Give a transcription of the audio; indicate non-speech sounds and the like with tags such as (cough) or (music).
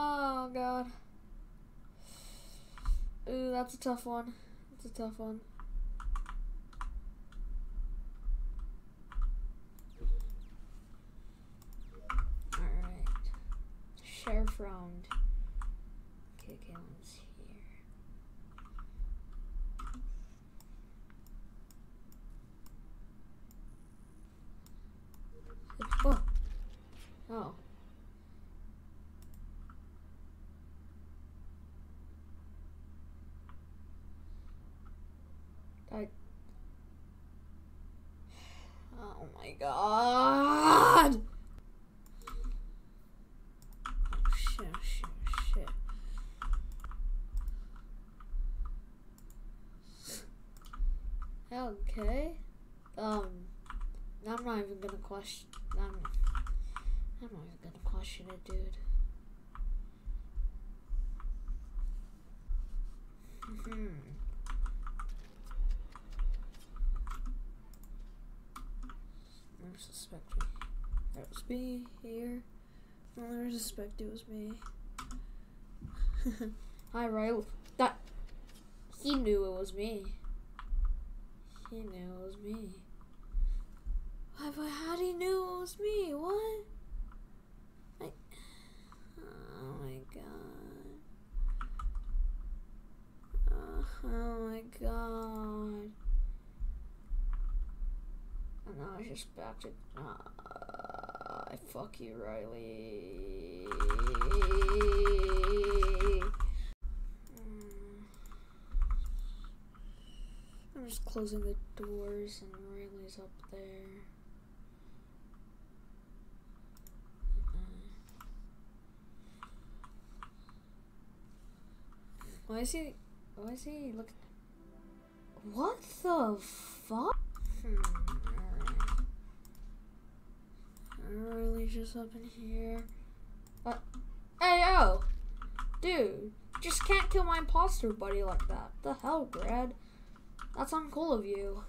Oh god. Ooh, that's a tough one. That's a tough one. Alright. Sheriff round. Okay, okay, let's see. I. Oh my god! Shit, shit, shit. Okay. Um, I'm not even gonna question. I'm, I'm not even gonna question it, dude. Hmm. I'm suspecting that was me here. I suspect it was me. (laughs) Hi, Riley. That he knew it was me. He knew it was me. Why, but how you knew it was me? What? I, oh my god. Uh, oh my god. It's just back to. Uh, fuck you, Riley. Mm. I'm just closing the doors and Riley's up there. Why is he? Why is he looking? What the fuck? Hmm. Riley's just up in here. Uh, hey yo, dude, just can't kill my imposter buddy like that. The hell, Brad? That's uncool of you.